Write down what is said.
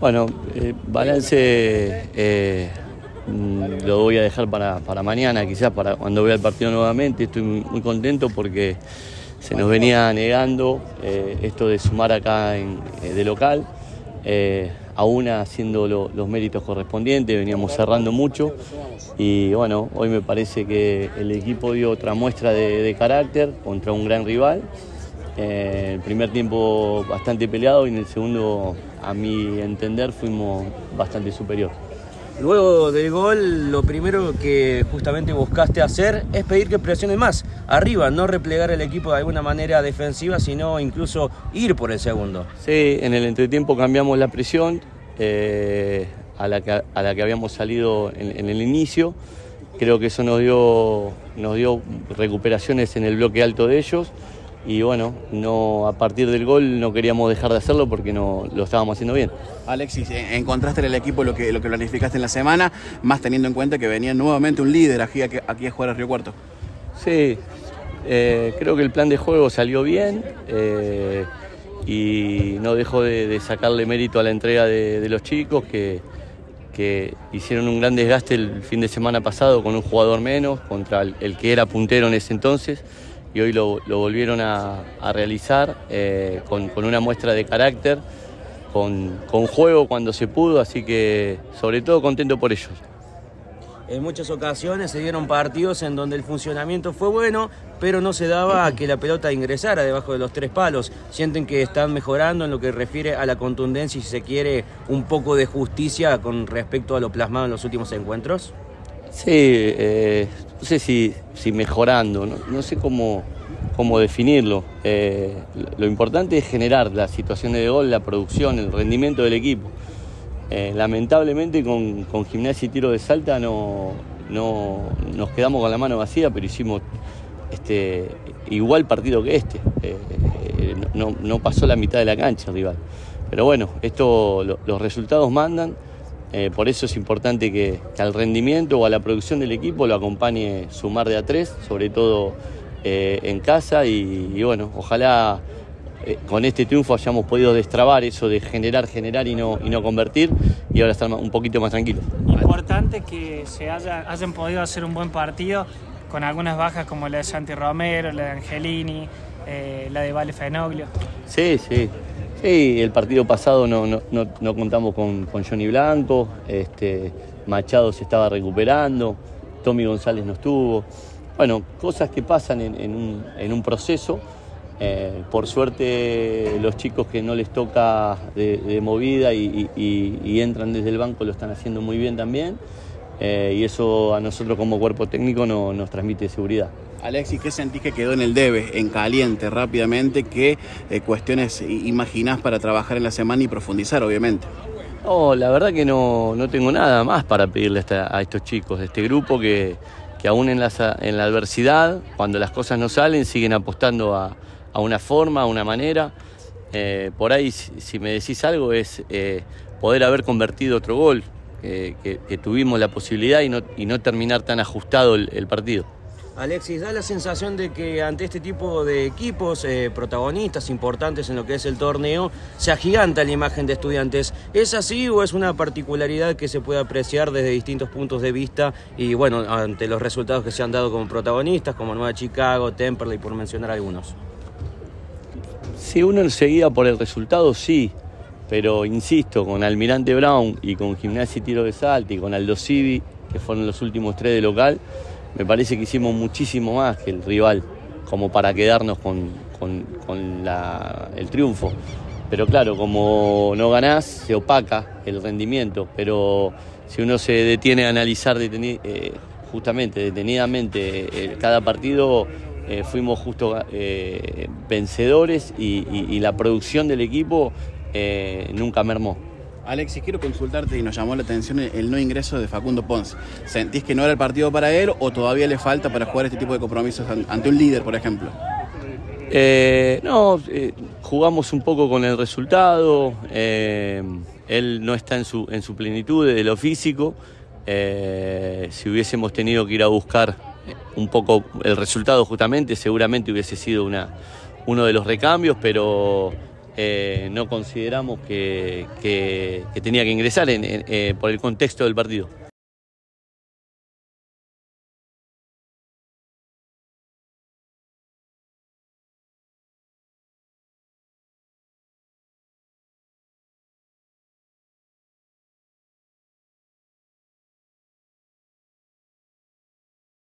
Bueno, eh, balance eh, mm, lo voy a dejar para, mañana, quizás para cuando vea el partido nuevamente. Estoy muy, contento porque se nos venía negando eh, esto de sumar acá de local, aún haciendo los méritos correspondientes, veníamos cerrando mucho y bueno, hoy me parece que el equipo dio otra muestra de carácter contra un gran rival. Eh, el primer tiempo bastante peleado y en el segundo, a mi entender, fuimos bastante superior. Luego del gol, lo primero que justamente buscaste hacer es pedir que presione más arriba, no replegar el equipo de alguna manera defensiva, sino incluso ir por el segundo. Sí, en el entretiempo cambiamos la presión eh, a, la que, a la que habíamos salido en, el inicio. Creo que eso nos dio, nos dio recuperaciones en el bloque alto de ellos y bueno, no, a partir del gol no queríamos dejar de hacerlo porque no lo estábamos haciendo bien. Alexis, encontraste en el equipo lo que, lo que planificaste en la semana, más teniendo en cuenta que venía nuevamente un líder aquí, aquí a jugar a Río Cuarto. Sí, eh, creo que el plan de juego salió bien eh, y no dejó de, sacarle mérito a la entrega de, los chicos que, que, hicieron un gran desgaste el fin de semana pasado con un jugador menos contra el que era puntero en ese entonces y hoy lo, volvieron a, realizar eh, con, una muestra de carácter, con, juego cuando se pudo, así que sobre todo contento por ellos. En muchas ocasiones se dieron partidos en donde el funcionamiento fue bueno, pero no se daba a que la pelota ingresara debajo de los tres palos. ¿Sienten que están mejorando en lo que refiere a la contundencia y si se quiere un poco de justicia con respecto a lo plasmado en los últimos encuentros? Sí, eh, no sé si, si mejorando, no, sé cómo, cómo definirlo. Eh, lo importante es generar la situación de gol, la producción, el rendimiento del equipo. Eh, lamentablemente con, gimnasia y tiro de salta no, no, nos quedamos con la mano vacía, pero hicimos este, igual partido que este. no, no, pasó la mitad de la cancha rival. Pero bueno, esto los resultados mandan. Eh, por eso es importante que, al rendimiento o a la producción del equipo lo acompañe sumar de a tres, sobre todo eh, en casa. Y, bueno, ojalá eh, con este triunfo hayamos podido destrabar eso de generar, generar y no, y no convertir y ahora estar un poquito más tranquilos. Importante que se haya, hayan podido hacer un buen partido con algunas bajas como la de Santi Romero, la de Angelini, la de Vale Fenoglio. Sí, sí. Sí, el partido pasado no, contamos con, Johnny Blanco, este, Machado se estaba recuperando, Tommy González no estuvo. Bueno, cosas que pasan en, un, proceso. Eh, por suerte los chicos que no les toca de, movida y, entran desde el banco lo están haciendo muy bien también. Eh, y eso a nosotros como cuerpo técnico nos transmite seguridad. Alexis, ¿qué sentís que quedó en el debe, en caliente, rápidamente? ¿Qué eh, cuestiones imaginás para trabajar en la semana y profundizar, obviamente? No, la verdad que no, tengo nada más para pedirle a estos chicos, de este grupo que, aún en la, en la adversidad, cuando las cosas no salen, siguen apostando a, una forma, a una manera. Eh, por ahí, si me decís algo, es eh, poder haber convertido otro gol, que, tuvimos la posibilidad y no, y no terminar tan ajustado el partido. Alexis, da la sensación de que ante este tipo de equipos, eh, protagonistas importantes en lo que es el torneo, se agiganta la imagen de estudiantes. ¿Es así o es una particularidad que se puede apreciar desde distintos puntos de vista y bueno, ante los resultados que se han dado como protagonistas, como Nueva Chicago, Temperley, por mencionar algunos? Si uno seguía por el resultado, sí, pero insisto, con Almirante Brown y con Gimnasia y Tiro de Salto y con Aldo Civi, que fueron los últimos tres de local, me parece que hicimos muchísimo más que el rival, como para quedarnos con, el triunfo. Pero claro, como no ganás, se opaca el rendimiento. Pero si uno se detiene a analizar eh, justamente, detenidamente eh, cada partido, eh, fuimos justo vencedores y, la producción del equipo nunca mermó. Alexis, quiero consultarte y nos llamó la atención el no ingreso de Facundo Pons. ¿Sentís que no era el partido para él o todavía le falta para jugar este tipo de compromisos ante un líder, por ejemplo? Eh, no, eh, jugamos un poco con el resultado. Eh, él no está en su, en su plenitud de lo físico. si hubiésemos tenido que ir a buscar un poco el resultado justamente, seguramente hubiese sido una, uno de los recambios, pero eh, no consideramos que, que- que tenía que ingresar en- eh, por el contexto del partido.